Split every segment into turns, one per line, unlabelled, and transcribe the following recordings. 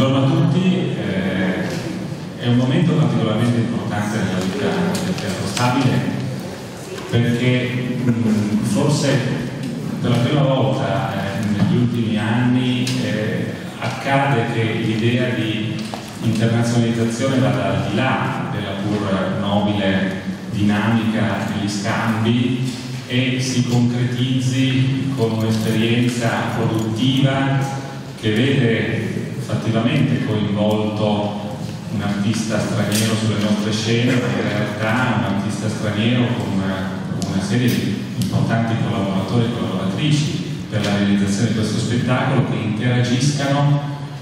Buongiorno a tutti, eh, è un momento particolarmente importante nella vita del teatro stabile perché mh, forse per la prima volta eh, negli ultimi anni eh, accade che l'idea di internazionalizzazione vada al di là della pur nobile dinamica degli scambi e si concretizzi con un'esperienza produttiva che vede fattivamente coinvolto un artista straniero sulle nostre scene, ma in realtà un artista straniero con una, serie di importanti collaboratori e collaboratrici per la realizzazione di questo spettacolo che interagiscano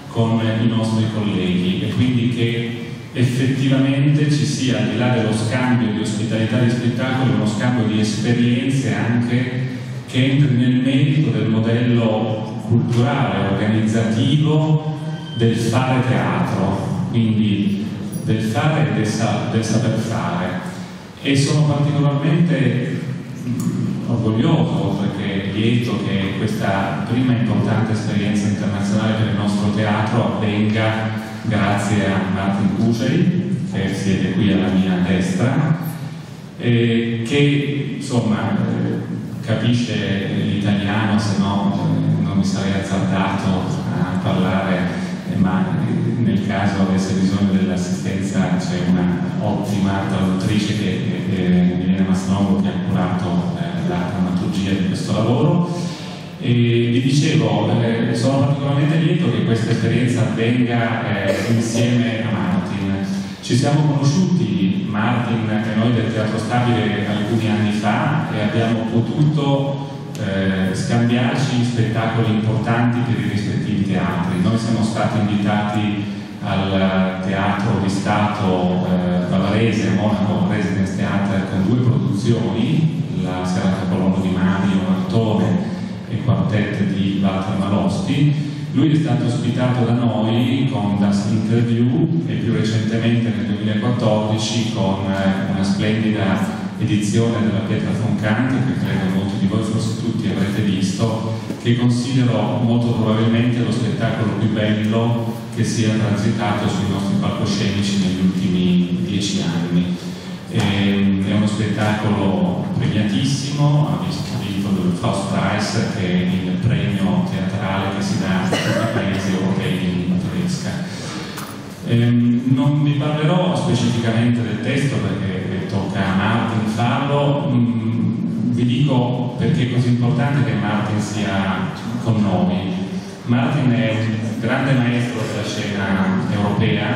con i nostri colleghi e quindi che effettivamente ci sia al di là dello scambio di ospitalità di spettacoli uno scambio di esperienze anche che entri nel merito del modello culturale, organizzativo del fare teatro, quindi del fare e del, sa del saper fare. E sono particolarmente mm, orgoglioso, che lieto, che questa prima importante esperienza internazionale per il nostro teatro avvenga grazie a Martin Cusei, che siede qui alla mia destra, eh, che insomma eh, capisce l'italiano, se no eh, non mi sarei azzardato a parlare ma nel caso avesse bisogno dell'assistenza c'è una ottima traduttrice che è Milena Mastronovo che ha curato eh, la drammaturgia di questo lavoro. E vi dicevo, eh, sono particolarmente lieto che questa esperienza avvenga eh, insieme a Martin. Ci siamo conosciuti, Martin e noi del Teatro Stabile, alcuni anni fa e abbiamo potuto eh, scambiarci spettacoli importanti per i rispettivi teatri. Noi siamo stati invitati al Teatro di Stato eh, Bavarese, Monaco Residence Theatre, con due produzioni, la Serata Colombo di Mario Martone e Quartet di Walter Malosti. Lui è stato ospitato da noi con Das Interview e più recentemente nel 2014 con eh, una splendida edizione della Pietra Foncante, che credo molti di voi, forse tutti avrete visto, che considero molto probabilmente lo spettacolo più bello che sia transitato sui nostri palcoscenici negli ultimi dieci anni. Ehm, è uno spettacolo premiatissimo, ha vinto il Faust Prize, che è il premio teatrale che si dà a tutti i paesi europei di lingua tedesca. Ehm, non vi parlerò specificamente del testo perché tocca a Martin farlo, mm, vi dico perché è così importante che Martin sia con noi. Martin è un grande maestro della scena europea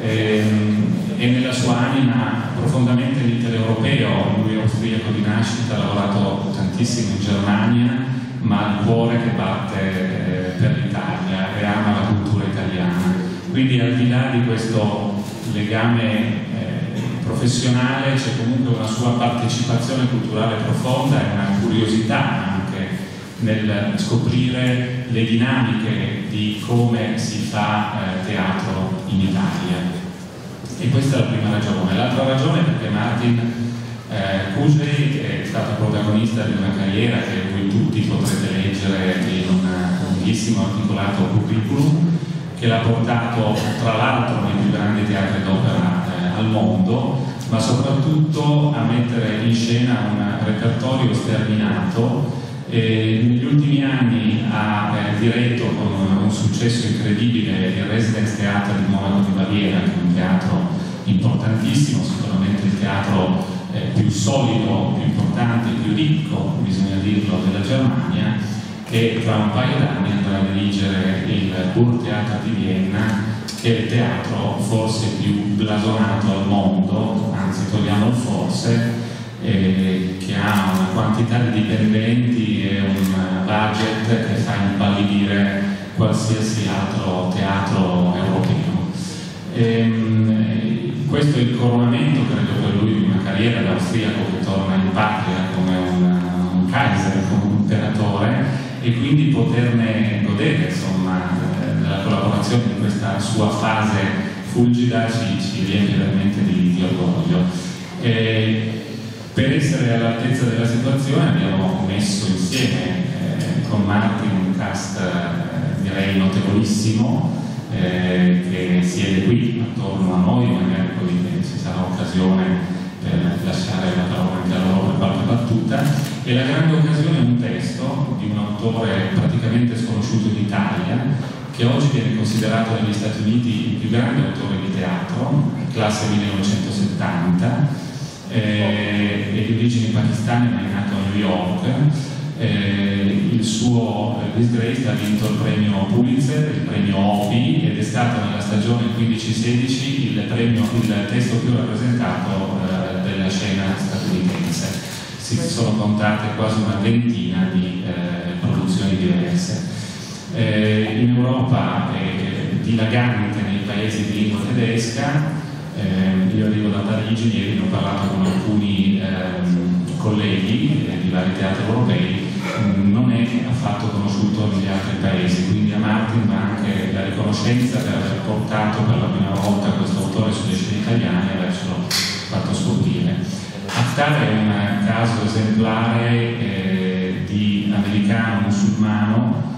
ehm, e nella sua anima profondamente mitteleuropeo, lui è austriaco di nascita, ha lavorato tantissimo in Germania, ma ha il cuore che batte eh, per l'Italia e ama la cultura italiana. Quindi al di là di questo legame professionale c'è comunque una sua partecipazione culturale profonda e una curiosità anche nel scoprire le dinamiche di come si fa eh, teatro in Italia. E questa è la prima ragione. L'altra ragione è perché Martin eh, Kuzey è stato protagonista di una carriera che voi tutti potrete leggere in un lunghissimo articolato curriculum che l'ha portato tra l'altro nei più grandi teatri d'opera al mondo, ma soprattutto a mettere in scena un repertorio sterminato. E negli ultimi anni ha eh, diretto con un successo incredibile il Residence Theatre di Monaco di Baviera, che è un teatro importantissimo, sicuramente il teatro eh, più solido, più importante, più ricco, bisogna dirlo, della Germania, che tra un paio d'anni andrà a dirigere il Burgtheater di Vienna che è il teatro forse più blasonato al mondo, anzi togliamo il forse, eh, che ha una quantità di dipendenti e un budget che fa impallidire qualsiasi altro teatro europeo. E, ehm, questo è il coronamento, credo, per lui di una carriera da austriaco che torna in patria come un, un Kaiser, come un imperatore, e quindi poterne godere, insomma, collaborazione in questa sua fase fulgida ci, ci riempie veramente di, di orgoglio. E per essere all'altezza della situazione abbiamo messo insieme eh, con Martin un cast eh, direi notevolissimo eh, che siede qui attorno a noi, magari poi ci sarà occasione per lasciare la parola anche a loro per qualche battuta, e la grande occasione è un testo di un autore praticamente sconosciuto in Italia, che oggi viene considerato negli Stati Uniti il più grande autore di teatro, classe 1970, eh, è di origini pakistane ma è nato a New York. Eh, il suo eh, Disgrace ha vinto il premio Pulitzer, il premio Opie ed è stato nella stagione 15-16 il, premio, il testo più rappresentato eh, della scena statunitense. Si sono contate quasi una ventina di eh, produzioni diverse eh, in Europa è dilagante nei paesi di lingua tedesca. Eh, io arrivo da Parigi, ieri ho parlato con alcuni ehm, colleghi eh, di vari teatri europei, non è affatto conosciuto negli altri paesi, quindi a Martin va anche la riconoscenza per aver portato per la prima volta questo autore sulle scene italiane e avercelo fatto scoprire. Haftar è un caso esemplare eh, di americano musulmano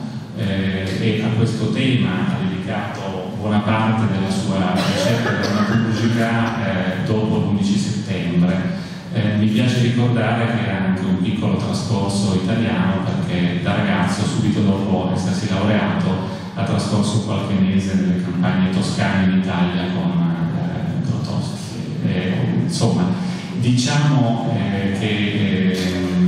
eh, e a questo tema ha dedicato buona parte della sua ricerca drammaturgica eh, dopo l'11 settembre. Eh, mi piace ricordare che era anche un piccolo trascorso italiano perché da ragazzo, subito dopo essersi laureato, ha trascorso qualche mese nelle campagne toscane in Italia con eh, Grotowski. Eh, insomma, diciamo eh, che ehm,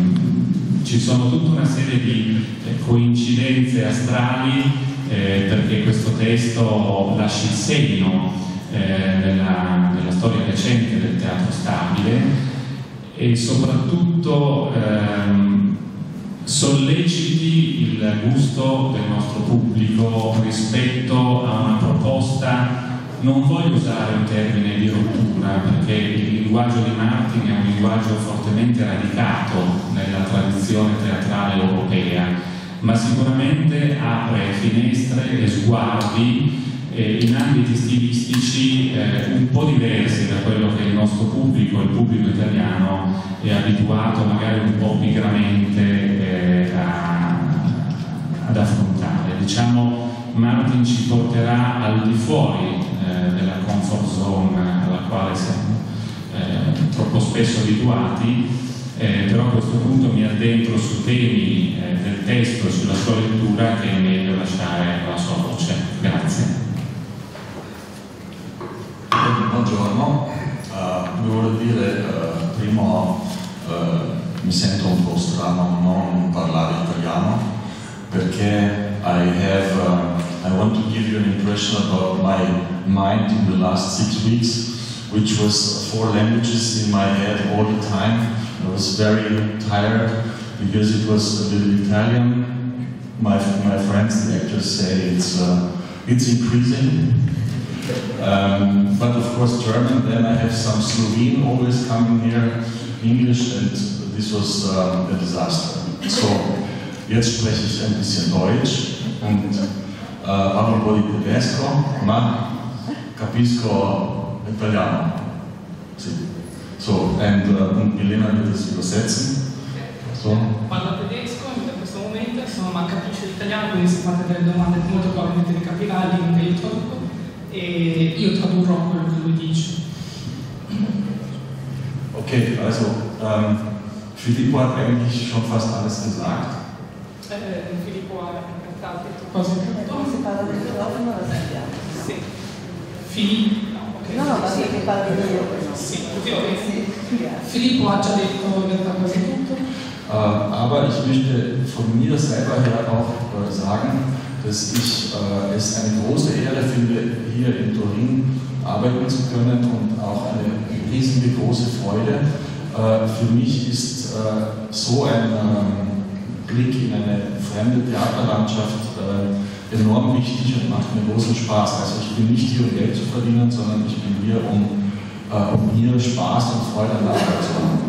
ci sono tutta una serie di coincidenze astrali eh, perché questo testo lascia il segno eh, nella, nella, storia recente del teatro stabile e soprattutto ehm, solleciti il gusto del nostro pubblico rispetto a una proposta non voglio usare un termine di rottura perché il linguaggio di Martin è un linguaggio fortemente radicato nella tradizione teatrale europea ma sicuramente apre finestre e sguardi eh, in ambiti stilistici eh, un po' diversi da quello che il nostro pubblico, il pubblico italiano, è abituato magari un po' pigramente eh, ad affrontare. Diciamo, Martin ci porterà al di fuori eh, della comfort zone alla quale siamo eh, troppo spesso abituati eh, però a questo punto mi addentro su temi eh, del testo e sulla sua lettura che è meglio lasciare alla sua voce. Grazie.
Buongiorno, uh, devo dire, uh, prima uh, mi sento un po' strano non parlare italiano perché I have, uh, I want to give you an impression about my mind in the last six weeks, which was four languages in my head all the time. I was very tired because it was a little Italian. My, my friends, the actors, say it's, uh, it's increasing. Um, but of course German, then I have some Slovene always coming here, English, and this was um, a disaster. So, jetzt spreche ich ein bisschen Deutsch und uh, parlo un po' di tedesco, ma capisco italiano. Sì. So, and uh, Milena wird es übersetzen.
So. Parla tedesco in questo momento, insomma, ma capisce l'italiano, quindi se fate delle domande molto probabilmente le capirà, lì che io traduco, e io tradurrò quello che lui dice.
Okay, also ähm, Filippo hat eigentlich schon fast alles gesagt.
Eh, Filippo ha detto quasi tutto.
Come si parla del microfono lo sappiamo.
Sì. Filippo
No, no, ma sì, che parli io.
Sì, Filippo ha già detto quasi tutto.
Uh, aber ich möchte von mir selber her auch uh, sagen, dass ich uh, es eine große Ehre finde, hier in Turin arbeiten zu können und auch eine riesige große Freude. für mich ist so ein ähm, Blick in eine fremde Theaterlandschaft enorm wichtig und macht mir großen Spaß. Also ich bin nicht hier, um Geld zu verdienen, sondern ich bin hier, um, uh, um hier Spaß und Freude an der Arbeit zu haben.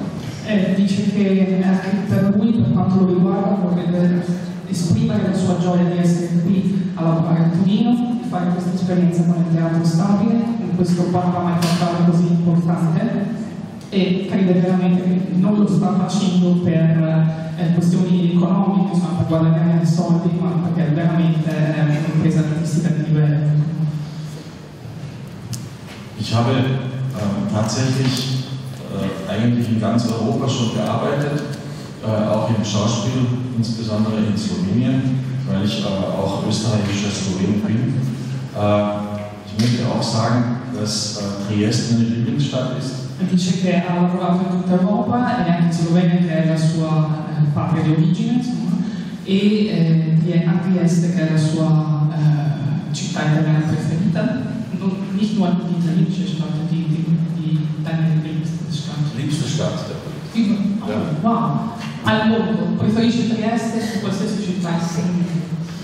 Eh, dice che anche per lui, per quanto lo riguarda, vorrebbe esprimere la sua gioia di essere qui a lavorare a Torino, di fare questa esperienza con il teatro stabile, in questo panorama teatrale così importante e crede veramente che non lo sta facendo per eh, questioni economiche, insomma, per guadagnare soldi, ma perché veramente è un'impresa livello.
Ich habe äh, tatsächlich äh, eigentlich in ganz Europa schon gearbeitet, äh, auch im Schauspiel, insbesondere in Slowenien, weil ich äh, auch österreichischer Slowen bin. ich möchte auch sagen, dass Trieste meine Lieblingsstadt ist.
Dice che ha lavorato in tutta Europa e anche in Slovenia che è la sua patria di origine insomma, e eh, a Trieste che è la sua eh, città italiana preferita, non, nicht nur die italienische Stadt, die, die, die deine liebste Stadt.
Liebste Stadt der
Welt. Ja. Wow, al mondo, preferisci Trieste su qualsiasi città?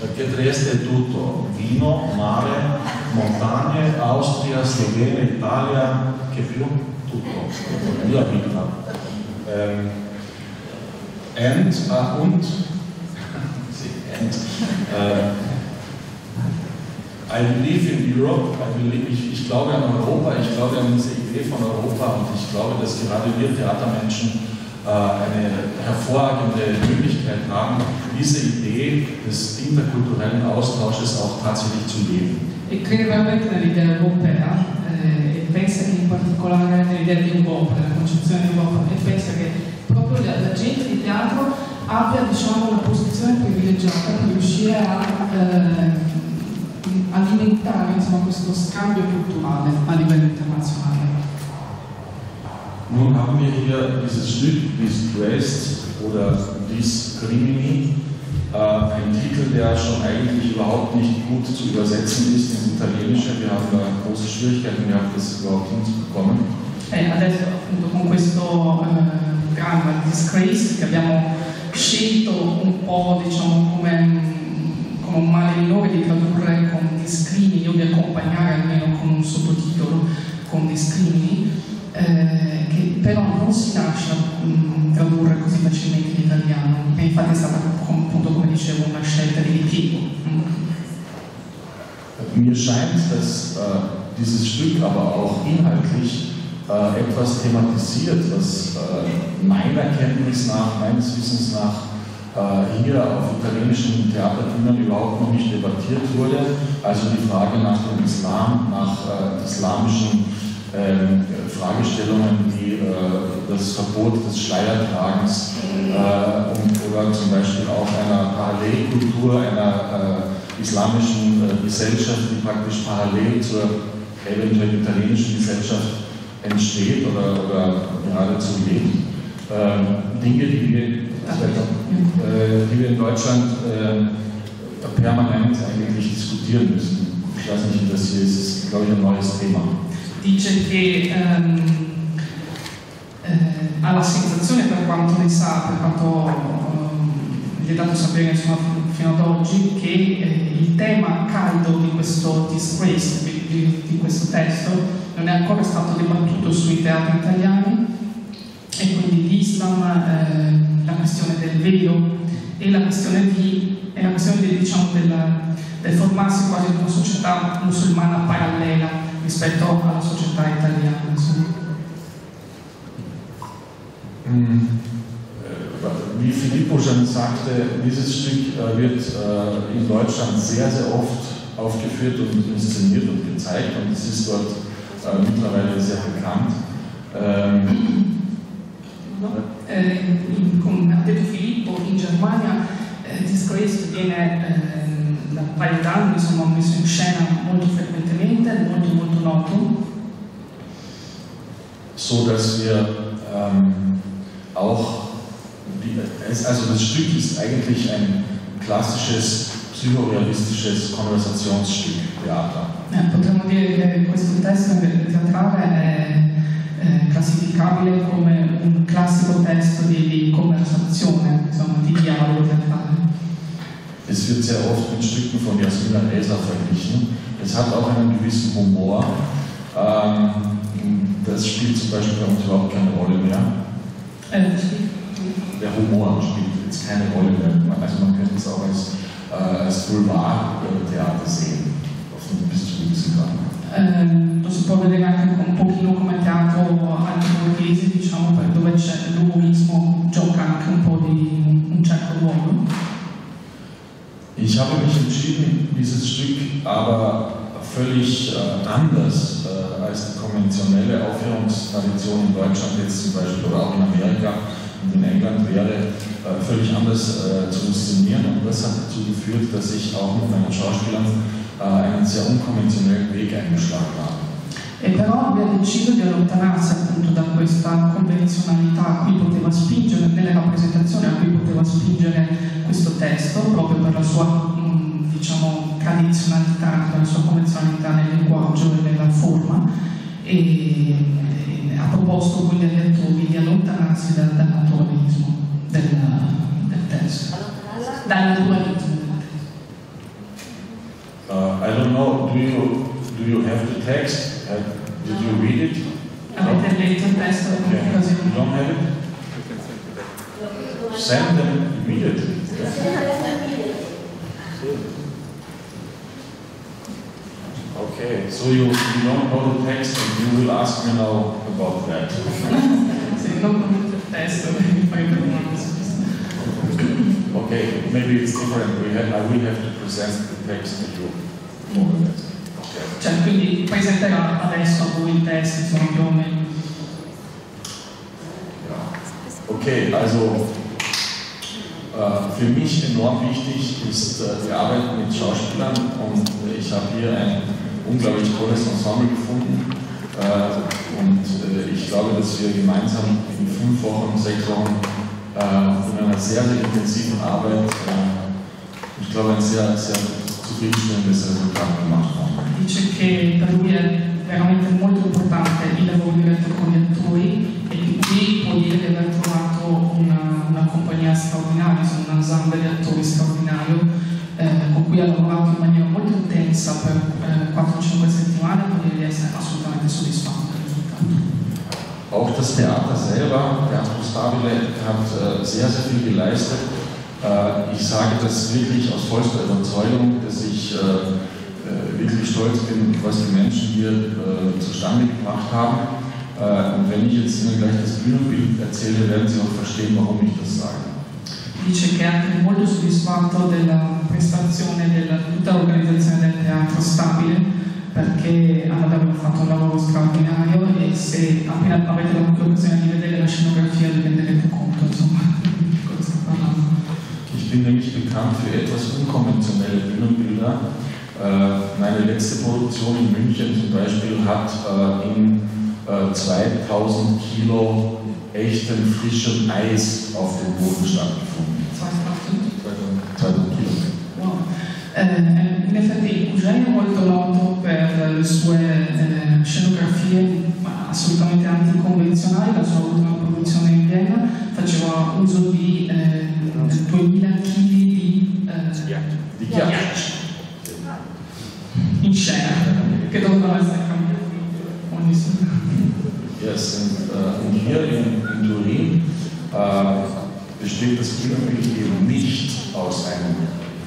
Perché Trieste è tutto, vino, mare, montagne, Austria, Slovenia, Italia, che più? La vita. Ähm, and, uh, und, and uh, I believe in Europe, I believe, ich, ich glaube an Europa, ich glaube an diese Idee von Europa und ich glaube, dass gerade wir Theatermenschen äh, eine hervorragende Möglichkeit haben, diese Idee des interkulturellen Austausches auch tatsächlich zu leben.
E credo veramente nell'idea europea eh, e pensa in particolare nell'idea di Europa, nella concezione di Europa, e pensa che proprio la, la gente di teatro abbia diciamo, una posizione privilegiata per riuscire a eh, alimentare insomma, questo scambio culturale a livello internazionale.
Nun haben wir hier dieses This Dressed oder Crimini, ein Titel, der schon eigentlich überhaupt nicht gut zu übersetzen ist ins Italienische. Wir haben da große Schwierigkeiten gehabt, das überhaupt hinzubekommen.
E adesso appunto con questo eh, programma Disgrace che abbiamo scelto un po' diciamo come come un male minore di tradurre con discrimini o di accompagnare almeno con un sottotitolo con discrimini, eh, che però non si lascia mh, tradurre dicevo una scelta di ripiego.
Mir scheint, dass äh, dieses Stück aber auch inhaltlich äh, etwas thematisiert, was äh, meiner Kenntnis nach, meines Wissens nach Äh, hier auf italienischen Theaterbühnen überhaupt noch nicht debattiert wurde. Also die Frage nach dem Islam, nach äh, islamischen äh, Fragestellungen wie äh, das Verbot des Schleiertragens äh, und, oder zum Beispiel auch einer Parallelkultur einer äh, islamischen Gesellschaft, die praktisch parallel zur eventuell italienischen Gesellschaft entsteht oder, oder geradezu lebt. Ähm, Dinge, die wir äh, die wir in Deutschland äh, permanent eigentlich diskutieren müssen. Ich weiß nicht, wie das hier ist glaube ich ein neues Thema.
Dice che ehm, eh, ha la sensazione per quanto ne sa, per quanto eh, gli è dato sapere insomma, fino ad oggi, che eh, il tema caldo di questo disgrace, di, di, di questo testo, non è ancora stato dibattuto sui teatri italiani e quindi l'Islam, eh, la questione del velo e la questione, di, la questione di, diciamo, del, del, formarsi quasi di una società musulmana parallela rispetto alla società italiana.
Mm. Wie Filippo schon sagte, dieses Stück äh, wird äh, in Deutschland sehr, sehr oft aufgeführt und inszeniert und gezeigt und es ist dort mittlerweile sehr bekannt. Ähm,
eh, in, come ha detto Filippo, in Germania eh, Disgrace viene eh, da un paio d'anni insomma, messo in scena molto frequentemente, molto molto noto.
So dass wir ähm, auch, die, also das Stück ist eigentlich ein klassisches psychorealistisches Konversationsstück Theater.
Eh, potremmo dire che questo testo teatrale è eh, classificabile come un classico testo di, di conversazione, insomma, di dialogo teatrale.
Es wird sehr oft mit Stücken von Jasmina Reza verglichen. Es hat auch einen gewissen Humor. Ähm, das spielt zum Beispiel bei uns überhaupt keine Rolle mehr.
Äh,
Der Humor spielt jetzt keine Rolle mehr. Also man könnte es auch als, äh, als Boulevard-Theater sehen, auf ein bis zu gewissen Grad.
Lo si può vedere anche un pochino come teatro borghese, diciamo, dove c'è l'umorismo gioca anche un po' di un certo ruolo.
Ich habe mich entschieden, dieses Stück aber völlig äh, anders äh, ist die konventionelle Aufführungstradition in Deutschland jetzt zum Beispiel oder auch in Amerika und in England wäre, äh, völlig anders äh, zu inszenieren. Und das hat dazu geführt, dass ich auch mit meinen Schauspielern äh, einen sehr unkonventionellen Weg eingeschlagen habe.
E però ha deciso di allontanarsi appunto da questa convenzionalità a cui poteva spingere, nelle rappresentazioni a cui poteva spingere questo testo, proprio per la sua mh, diciamo, tradizionalità, per la sua convenzionalità nel linguaggio e nella forma, e, e ha proposto quindi agli attori di allontanarsi dal, dal naturalismo del, del testo, dal naturalismo.
Uh, I don't know, do you, do you have the text? Have, did you read it?
Letto il testo in
Okay.
occasione?
You don't have it? Send them immediately. Okay, so you, you don't know the text and you will ask me now about that.
Se non conoscete il testo, mi
Okay, maybe it's different. We have, I will have to present the text to you. More or less. Okay.
Cioè, quindi presenterà adesso a voi il testo, insomma, più o meno.
Okay, also äh, für mich enorm wichtig ist äh, die Arbeit mit Schauspielern und ich habe hier ein unglaublich tolles Ensemble gefunden äh, und äh, ich glaube, dass wir gemeinsam in fünf Wochen, sechs Wochen äh, in einer sehr, sehr intensiven Arbeit, äh, ich glaube, ein sehr, sehr zufriedenstellendes Resultat gemacht haben.
Dice che per lui è veramente molto importante il lavoro diretto con gli attori e qui può dire di aver trovato una, una compagnia straordinaria, insomma, un ensemble di attori straordinario eh, con cui ha lavorato in maniera molto intensa per eh, 4-5 settimane e può dire di essere assolutamente soddisfatto del risultato.
Auch das Theater selber, Teatro Stabile, hat äh, sehr, sehr viel geleistet. Äh, ich sage das wirklich aus vollster Überzeugung, dass ich äh, wirklich stolz bin, was die Menschen hier äh, zustande gebracht haben. Äh, und wenn ich jetzt Ihnen gleich das Bühnenbild erzähle, werden Sie auch verstehen, warum ich das sage.
Dice che è anche molto soddisfatto della prestazione della tutta l'organizzazione del teatro stabile perché hanno davvero fatto un lavoro straordinario e se appena avete l'occasione di vedere la scenografia vi renderete conto insomma di cosa sto parlando.
Ich bin nämlich bekannt für etwas unkonventionelle Bühnenbilder. Äh, meine letzte Produktion in München zum Beispiel hat äh, in äh, 2000 Kilo echtem frischem Eis auf dem Boden stattgefunden. 2000 Kilo.
Wow. Eh, in effetti Eugene è molto noto per le sue eh, scenografie assolutamente anticonvenzionali, la sua ultima produzione in Vienna faceva uso di eh, 2000 kg di, eh,
Di ghiaccio.
In scena che dovevano essere cambiati ogni.
Yes, und, äh, und hier in, in Turin äh, besteht das Bühnenbild eben nicht aus einem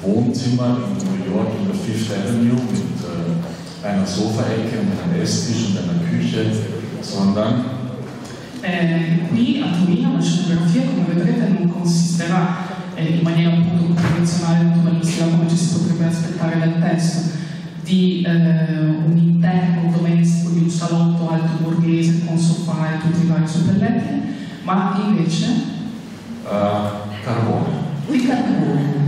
Wohnzimmer in New York in der Fifth Avenue mit äh, einer Sofaecke und einem Esstisch und einer Küche, sondern
Eh, qui a Torino la scenografia, come vedrete, non consisterà eh, in maniera appunto convenzionale naturalistica come ci si potrebbe aspettare dal testo, di eh, un interno domestico di un salotto alto borghese con sofà e tutti i vari suppelletti, ma invece
äh, Carbone.
di carbone.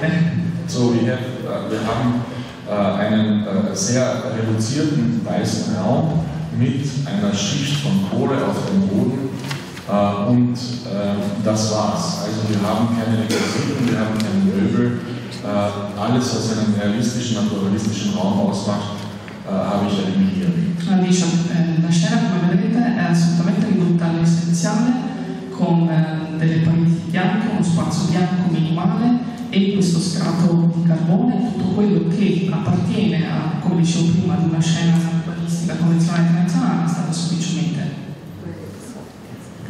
Eh,
So, wir, äh, wir haben äh, einen äh, sehr reduzierten weißen Raum mit einer Schicht von Kohle auf dem Boden und das war's. Also wir haben keine Requisiten, wir haben keine Möbel. Äh, alles, was einen realistischen, naturalistischen Raum ausmacht, äh, habe ich eliminiert.
Allora, dice, la scena come vedete è assolutamente ridotta all'essenziale con eh, delle pareti di bianco, uno spazio bianco minimale e questo strato di carbone, tutto quello che appartiene a, come dicevo prima, ad una scena naturalistica convenzionale internazionale è stato semplicemente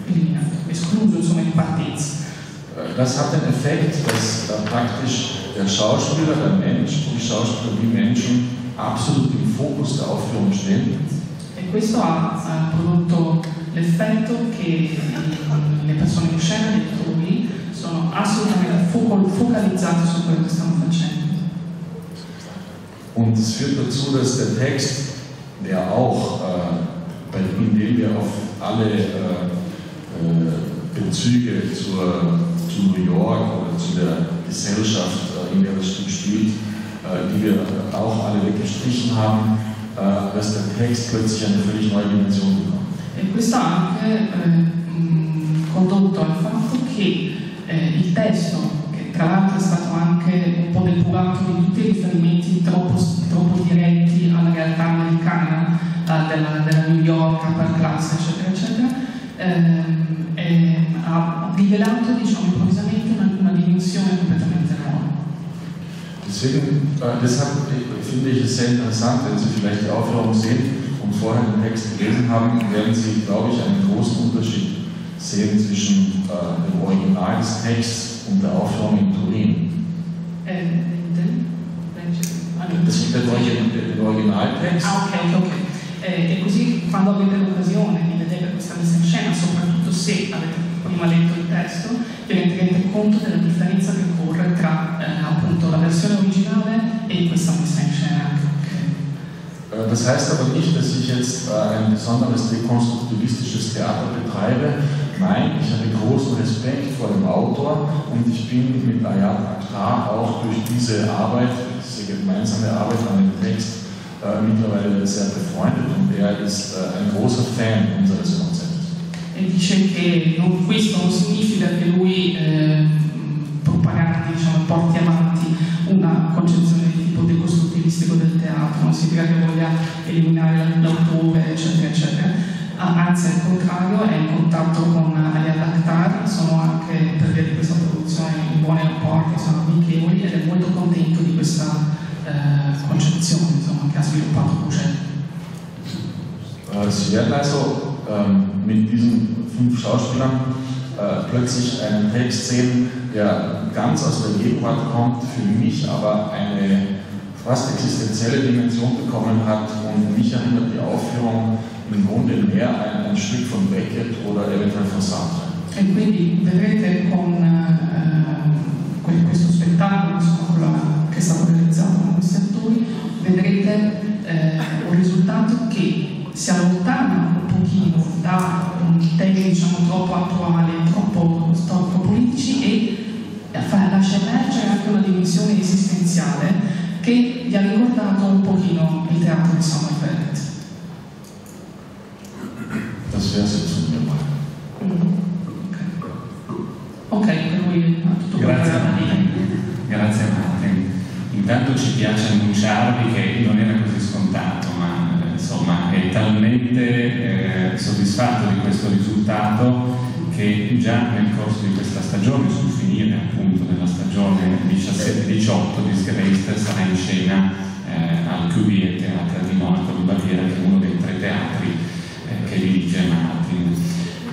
eliminato, escluso insomma in partenza.
Äh, Das hat den Effekt, dass äh, praktisch der Schauspieler, der Mensch, die Schauspieler, die Menschen absolut im Fokus der Aufführung stehen.
E questo ha, ha prodotto l'effetto che eh, le persone in scena, gli attori, sono assolutamente focalizzati su quello che stanno facendo.
Und es führt dazu, dass der Text der auch, äh, bei dem wir auf alle äh, äh, Bezüge zur, zu New York oder zu der Gesellschaft, äh, in der das Stück spielt, äh, die wir auch alle weggestrichen haben, äh, dass der Text plötzlich eine völlig neue Dimension bekommt.
E questo ha anche eh, condotto al fatto che eh, il testo, che tra l'altro è stato anche un po' depurato di tutti i riferimenti troppo, troppo diretti alla realtà americana, eh, della, della New York, upper class, eccetera, eccetera, ehm, ha rivelato diciamo, improvvisamente una, una dimensione completamente nuova.
Deswegen, äh, deshalb äh, finde ich es sehr interessant, wenn Sie vielleicht die Aufführung sehen und vorher den Text gelesen haben, werden Sie, glaube ich, einen großen Unterschied sehen zwischen äh, dem Original des Texts und der Aufführung in Turin.
Del- del-
Das ist der, Origi- der Originaltext
Ah, ok, ok. Eh, e così quando avete l'occasione di vedere questa messa in scena, soprattutto se avete prima letto il testo, vi renderete conto della differenza che corre tra eh, appunto la versione originale e questa messa in scena.
Äh, Das heißt aber nicht, dass ich jetzt äh, ein besonderes dekonstruktivistisches Theater betreibe. Nein, ich habe großen Respekt vor dem Autor und ich bin mit Ayat Akhtar auch durch diese Arbeit, diese gemeinsame Arbeit an dem Text, äh, mittlerweile sehr befreundet und er ist ein großer Fan unseres Konzepts.
E dice che non- questo non significa che lui eh, propagandi, diciamo, porti avanti una concezione di tipo decostruttivistico del teatro, non significa che voglia eliminare l'autore, eccetera, eccetera. Ah, Anzi, al contrario, è in contatto con Ayad Akhtar, sono anche per via di questa produzione in buoni rapporti, sono amichevoli ed è molto contento di questa eh, concezione insomma, che ha sviluppato.
Äh, Sie werden also ähm, mit diesen fünf Schauspielern äh, plötzlich einen Text sehen, der ganz aus der Gegenwart kommt, für mich aber eine fast existenzielle Dimension bekommen hat und mich erinnert die Aufführung im Grunde mehr an ein Stück von Beckett oder eventuell von Sartre.
E quindi vedrete con eh, que- questo spettacolo con che è stato realizzato con questi attori, vedrete eh, un risultato che si allontana un pochino da temi diciamo, troppo attuali, troppo, troppo politici e fa- lascia emergere anche una dimensione esistenziale che gli ha ricordato un pochino il teatro di Sommerfeld.
Es jetzt von mir mal.
Ok, per lui ha tutto
Grazie. Grazie Martin. Intanto ci piace annunciarvi che non era così scontato, ma insomma è talmente eh, soddisfatto di questo risultato che già nel corso di questa stagione, sul finire appunto della stagione 17-18 di Sgrest, sarà in scena eh, al Cuvier Teatro di Monaco di Baviera, che è uno dei tre teatri eh, che dirige Martin.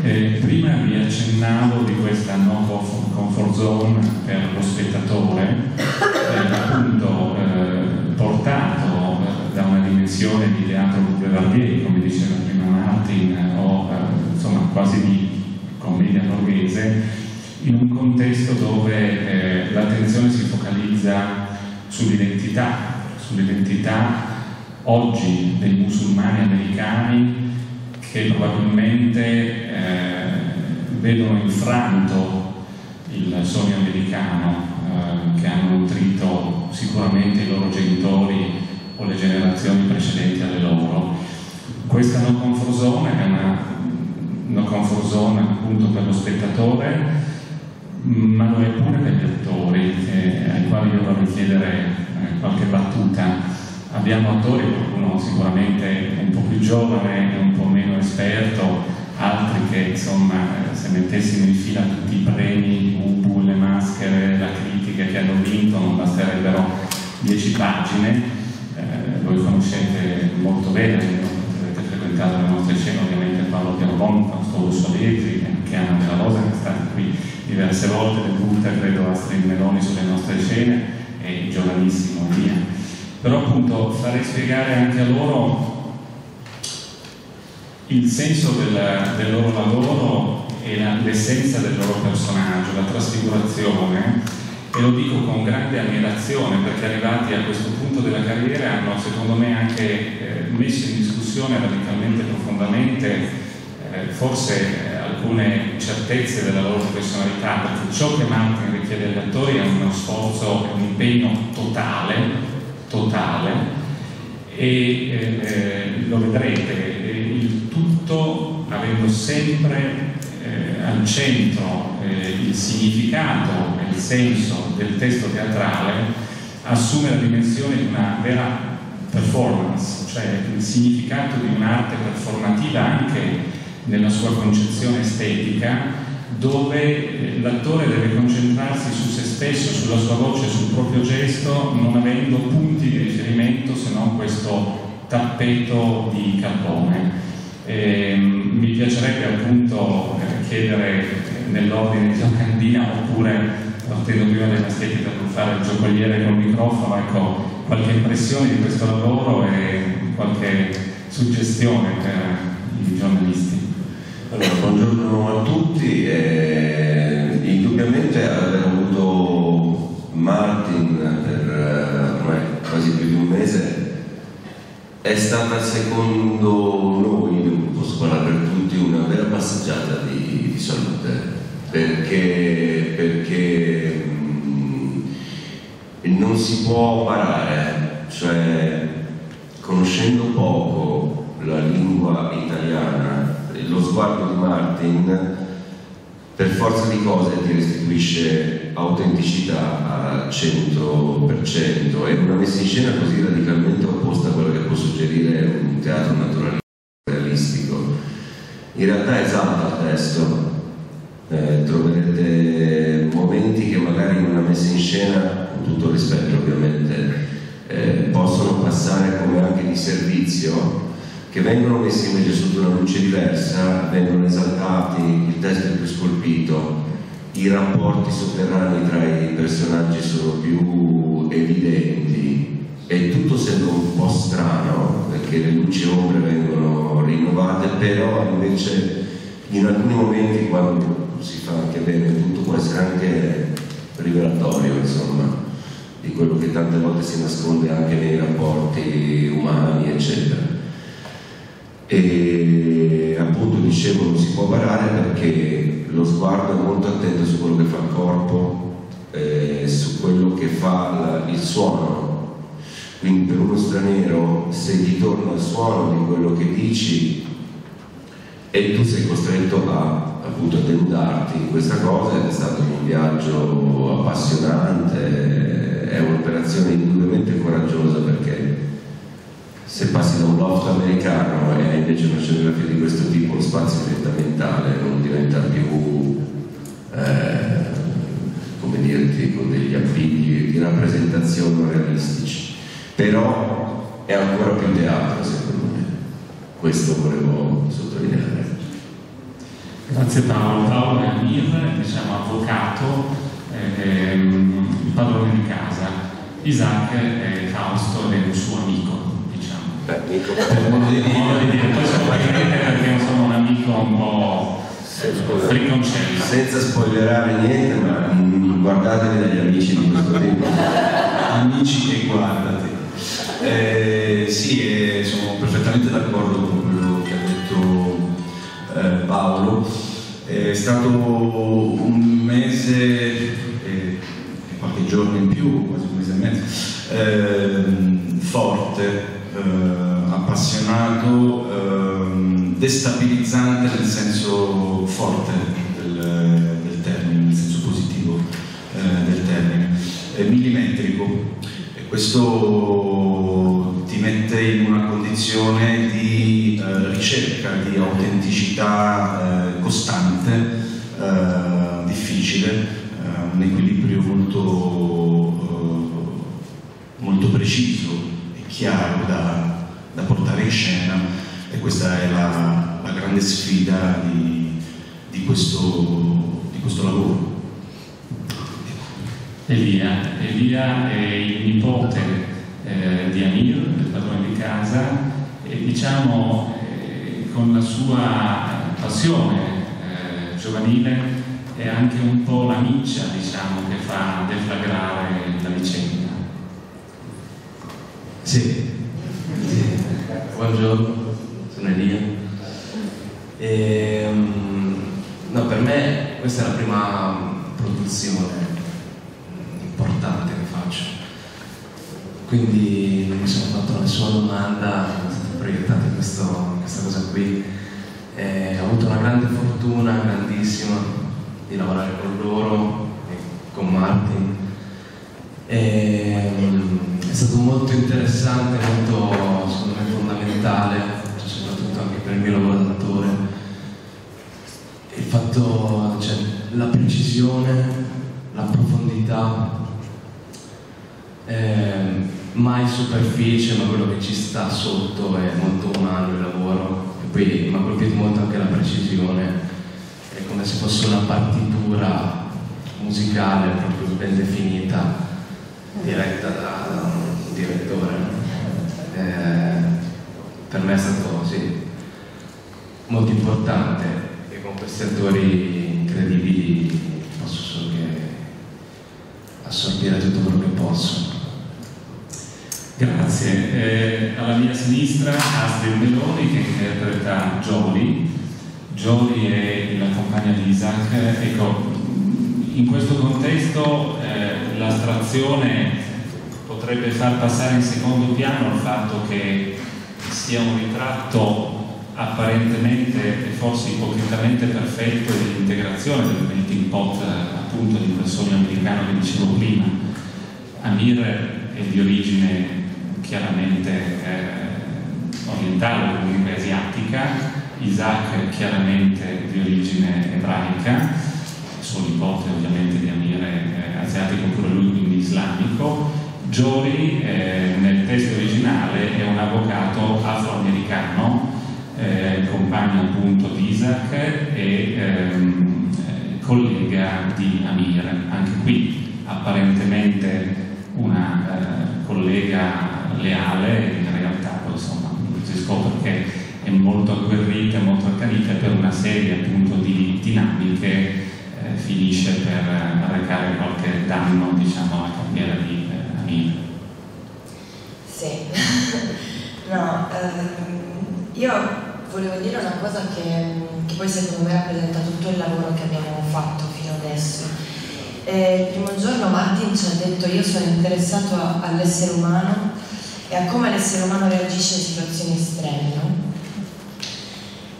Eh, prima vi accennavo di questa comfort- comfort zone per lo spettatore, eh, appunto eh, portato eh, da una dimensione di teatro boulevardier, come diceva prima Martin, o eh, insomma quasi di commedia borghese, in un contesto dove eh, l'attenzione si focalizza sull'identità, sull'identità oggi dei musulmani americani che probabilmente eh, vedono infranto il sogno americano eh, che hanno nutrito sicuramente i loro genitori o le generazioni precedenti alle loro. Questa no comfort zone è una no comfort zone appunto per lo spettatore, ma lo è pure per gli attori eh, ai quali io vorrei chiedere eh, qualche battuta. Abbiamo attori, qualcuno sicuramente un po' più giovane e un po' meno esperto, altri che insomma eh, se mettessimo in fila tutti i premi, Ubu, le maschere, la critica che hanno vinto non basterebbero dieci pagine. Eh, voi conoscete molto bene, Soletri, anche Anna Della Rosa che è stata qui diverse volte, debutta credo Astrid Meloni sulle nostre scene, è giovanissimo via. Però appunto farei spiegare anche a loro il senso del, del loro lavoro e la- l'essenza del loro personaggio, la trasfigurazione e lo dico con grande ammirazione perché arrivati a questo punto della carriera hanno secondo me anche eh, messo in discussione radicalmente profondamente eh, forse eh, alcune certezze della loro professionalità perché ciò che Martin richiede agli attori è uno sforzo, è un impegno totale, totale e eh, lo vedrete, il tutto avendo sempre eh, al centro eh, il significato e il senso del testo teatrale assume la dimensione di una vera performance, cioè il significato di un'arte performativa anche nella sua concezione estetica, dove eh, l'attore deve concentrarsi su se stesso, sulla sua voce, sul proprio gesto, non avendo punti di riferimento se non questo tappeto di carbone. Eh, mi piacerebbe appunto eh, chiedere nell'ordine di locandina oppure partendo prima dei maschietti per fare il giocoliere col microfono, ecco, qualche impressione di questo lavoro e qualche suggestione per i giornalisti.
Allora, buongiorno a tutti. Eh, indubbiamente aver avuto Martin per eh, ormai quasi più di un mese è stata secondo noi, posso parlare per tutti, una vera passeggiata di, di salute perché, perché mh, non si può parare, cioè conoscendo poco la lingua italiana, lo sguardo di Martin per forza di cose ti restituisce autenticità al 100% è una messa in scena così radicalmente opposta a quello che può suggerire un teatro naturalista realistico. In realtà esalta il testo, eh, troverete momenti che magari in una messa in scena, con tutto rispetto ovviamente, eh, possono passare come anche di servizio, che vengono messi invece sotto una luce diversa, vengono esaltati, il testo è più scolpito, i rapporti sotterranei tra i personaggi sono più evidenti e tutto sembra un po' strano perché le luci ombre vengono rinnovate, però invece in alcuni momenti quando si fa anche bene, tutto può essere anche rivelatorio, insomma, di quello che tante volte si nasconde anche nei rapporti umani, eccetera. E appunto dicevo non si può parare perché lo sguardo è molto attento su quello che fa il corpo, eh, su quello che fa la, il suono. Quindi per uno straniero se ti torna il suono di quello che dici e tu sei costretto a appunto a denudarti questa cosa è stato un viaggio appassionante, se passi da un loft americano e invece una scenografia di questo tipo lo spazio diventa mentale, non diventa più eh, come dirti con degli appigli di rappresentazione realistici però è ancora più teatro secondo me questo volevo sottolineare
Grazie Paolo. Paolo è Amir, diciamo avvocato, eh, il padrone di casa. Isaac è Fausto ed è un suo amico.
Beh,
probabilmente perché sono un amico un po' friconcello.
Senza spoilerare niente, ma guardatevi dagli amici di questo tipo.
amici e guardati. Eh, sì, eh, sono perfettamente d'accordo con quello che ha detto eh, Paolo. È stato un mese e qualche giorno in più, quasi un mese e mezzo, ehm, forte, appassionato, ehm, destabilizzante nel senso forte del, del termine, nel senso positivo eh, del termine, millimetrico. E questo ti mette in una condizione di eh, ricerca, di autenticità eh, costante, eh, difficile, eh, un equilibrio molto, eh, molto preciso chiaro da, da, portare in scena e questa è la, la grande sfida di, di, questo, di questo lavoro.
Elia, Elia è il nipote eh, di Amir, il padrone di casa, e diciamo eh, con la sua passione eh, giovanile è anche un po' la miccia, diciamo, che fa deflagrare la vicenda.
Sì, buongiorno, sono Elia. Ehm, no, per me questa è la prima produzione importante che faccio, quindi non mi sono fatto nessuna domanda, sono stato proiettato in questo- questa cosa qui. Eh, ho avuto una grande fortuna, grandissima, di lavorare con loro e con Martin. Ehm, è stato molto interessante, molto secondo me fondamentale, soprattutto anche per il mio lavoro d'attore. Il fatto, cioè, la precisione, la profondità, ehm, mai superficie, ma quello che ci sta sotto è molto umano il lavoro. E poi mi ha colpito molto anche la precisione, è come se fosse una partitura musicale proprio ben definita diretta da, da direttore. Eh, per me è stato sì, molto importante e con questi attori incredibili posso solo assorbire tutto quello che posso.
Grazie. Eh, alla mia sinistra Astrid Meloni che interpreta Jolie. Jolie è la compagna di Isaac. Ecco, in questo contesto eh, l'astrazione potrebbe far passare in secondo piano il fatto che sia un ritratto apparentemente e forse ipocritamente perfetto dell'integrazione del melting pot eh, appunto di quel sogno americano che dicevo prima. Amir è di origine chiaramente eh, orientale, comunque asiatica, Isaac chiaramente di origine ebraica, suo nipote ovviamente di Amir è asiatico pure lui, quindi islamico. Jory eh, nel testo originale è un avvocato afroamericano, eh, compagno appunto di Isaac e ehm, eh, collega di Amir. Anche qui apparentemente una eh, collega leale, in realtà insomma si scopre che è molto agguerrita, molto accanita per una serie appunto di dinamiche eh, finisce per arrecare qualche danno diciamo alla carriera di
Sì, no, ehm, io volevo dire una cosa che, che poi secondo me rappresenta tutto il lavoro che abbiamo fatto fino adesso. Eh, il primo giorno Martin ci ha detto io sono interessato a- all'essere umano e a come l'essere umano reagisce in situazioni estreme, no?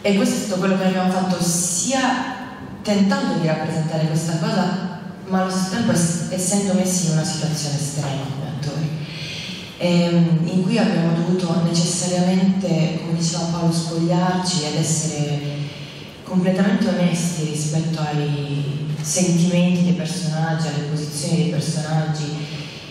E questo è stato quello che abbiamo fatto sia tentando di rappresentare questa cosa, ma allo stesso tempo ess- essendo messi in una situazione estrema come attori ehm, in cui abbiamo dovuto necessariamente, come diceva Paolo, spogliarci ed essere completamente onesti rispetto ai sentimenti dei personaggi, alle posizioni dei personaggi,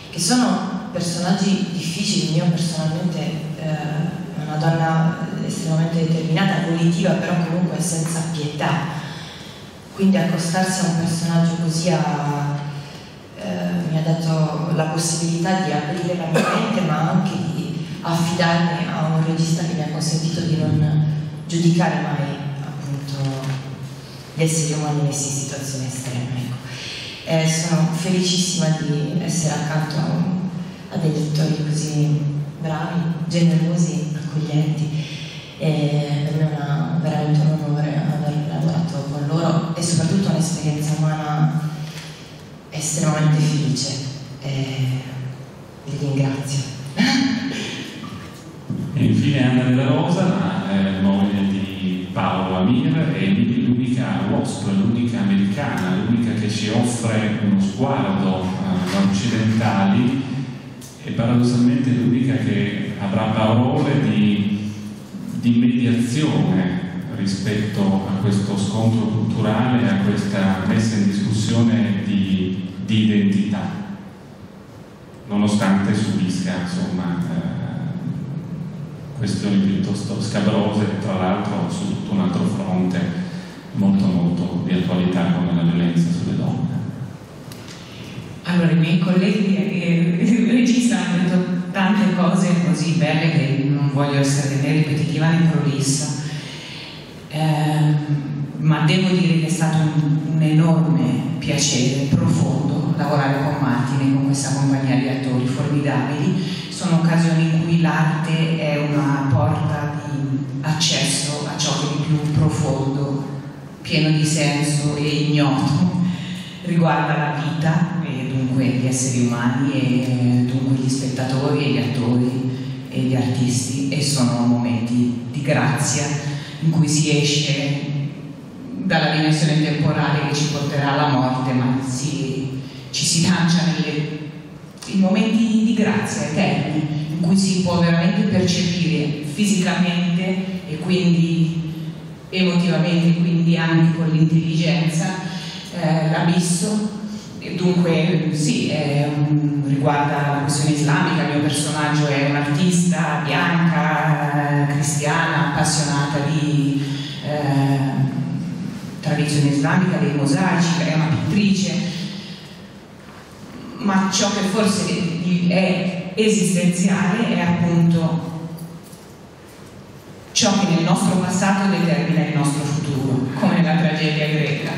che sono personaggi difficili. Io personalmente eh, una donna estremamente determinata, volitiva, però comunque senza pietà. Quindi accostarsi a un personaggio così ha, eh, mi ha dato la possibilità di aprire la mia mente, ma anche di affidarmi a un regista che mi ha consentito di non giudicare mai appunto gli esseri umani messi in situazioni estreme. Ecco. Eh, sono felicissima di essere accanto a, a degli attori così bravi, generosi, accoglienti. E per me è una- veramente un onore aver lavorato con loro e soprattutto un'esperienza umana estremamente felice e vi ringrazio.
E infine Anna della Rosa, la eh, moglie di Paolo Amir, è l'unica WASP, l'unica americana, l'unica che ci offre uno sguardo eh, da occidentali e paradossalmente l'unica che avrà parole di, di mediazione rispetto a questo scontro culturale, a questa messa in discussione di, di identità, nonostante subisca insomma, eh, questioni piuttosto scabrose, tra l'altro su tutto un altro fronte molto molto di attualità come la violenza sulle donne.
Allora, i miei colleghi e il regista hanno detto tante cose così belle che non voglio essere né ripetitiva né prolissa. Ehm, ma devo dire che è stato un, un enorme piacere, profondo, lavorare con Martin e con questa compagnia di attori formidabili. Sono occasioni in cui l'arte è una porta di accesso a ciò che di più profondo, pieno di senso e ignoto riguarda la vita e dunque gli esseri umani e dunque gli spettatori e gli attori e gli artisti e sono momenti di grazia in cui si esce dalla dimensione temporale che ci porterà alla morte, ma si, ci si lancia nei momenti di grazia eterni in cui si può veramente percepire fisicamente e quindi emotivamente, quindi anche con l'intelligenza, eh, l'abisso. Dunque sì, un, riguarda la questione islamica, il mio personaggio è un'artista bianca, eh, cristiana, appassionata di eh, tradizione islamica, dei mosaici, è una pittrice, ma ciò che forse è esistenziale è appunto ciò che nel nostro passato determina il nostro futuro, come nella tragedia greca,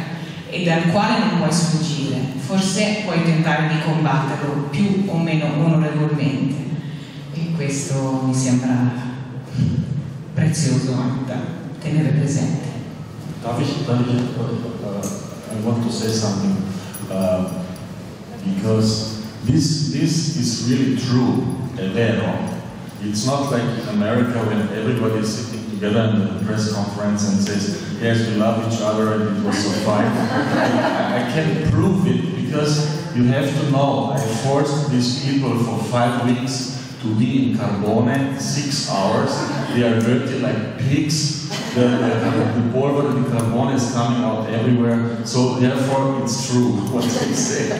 e dal quale non puoi sfuggire. Forse puoi tentare di combatterlo più o meno onorevolmente. E questo mi sembra prezioso da tenere presente.
Darf ich, darf ich uh, I want to say something uh, because this this is really true, è vero. It's not like in America when everybody is sitting together in the press conference and says, yes, we love each other and it was so fine. I, I can prove it because you have to know I forced these people for five weeks to be in Carbone, six hours. They are dirty like pigs. The, the, the polvere di Carbone is coming out everywhere. So therefore it's true what they say.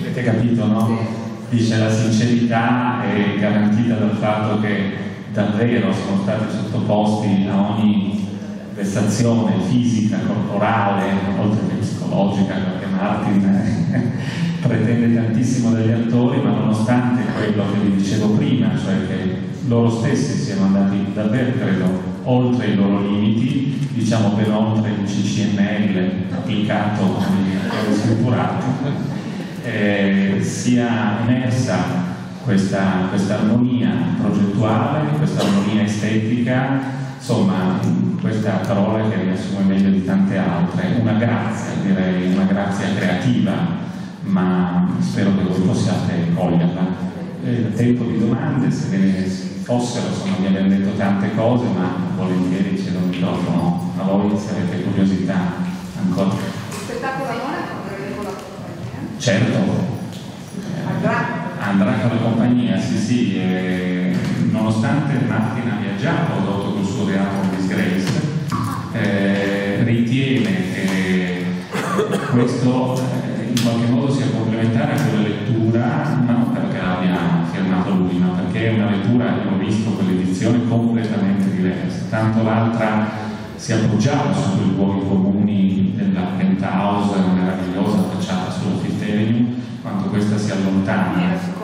Avete capito, no? Dice la sincerità è garantita dal fatto che davvero sono stati sottoposti a ogni vessazione fisica, corporale, oltre che psicologica, Martin pretende tantissimo dagli attori, ma nonostante quello che vi dicevo prima, cioè che loro stessi siano andati davvero, credo, oltre i loro limiti, diciamo ben oltre il CCNL applicato come scritturato, eh, sia emersa questa, questa armonia progettuale, questa armonia estetica, insomma questa parola che riassume meglio di tante altre, una grazia, direi una grazia creativa, ma spero che voi possiate coglierla. Eh, tempo di domande, se ve ne fossero, insomma vi abbiamo detto tante cose, ma volentieri cedo il microfono a voi se avete curiosità ancora.
Spettacolo amore
Certo, andrà con la compagnia, sì sì, eh, nonostante Martin abbia già prodotto col suo teatro Disgrace, eh, ritiene che questo eh, in qualche modo sia complementare a quella lettura, ma non perché l'abbia firmato lui, ma perché è una lettura, abbiamo visto quell'edizione, completamente diversa. Tanto l'altra si appoggiava su quei luoghi comuni della penthouse meravigliosa facciata sulla Fifth Avenue, quanto questa si allontana.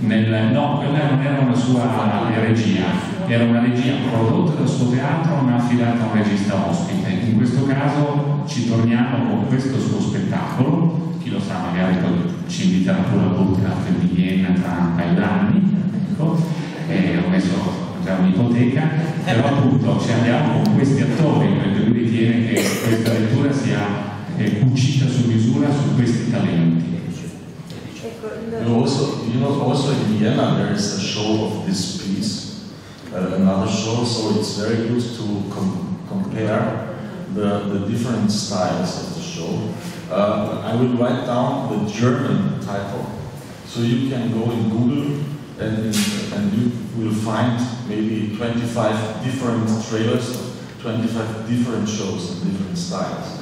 Nel, no, quella non era una sua regia, era una regia prodotta dal suo teatro ma affidata a un regista ospite. In questo caso ci torniamo con questo suo spettacolo, chi lo sa magari ci inviterà pure a Burggraf di Vienna tra un paio d'anni, ecco, e ho messo già un'ipoteca, però appunto ci andiamo con questi attori perché lui ritiene che questa lettura sia eh, cucita su misura su questi talenti.
You also, you know, also in Vienna there is a show of this piece, uh, another show, so it's very good to com compare the, the different styles of the show. Uh, I will write down the German title, so you can go in Google and, and you will find maybe 25 different trailers, 25 different shows and different styles.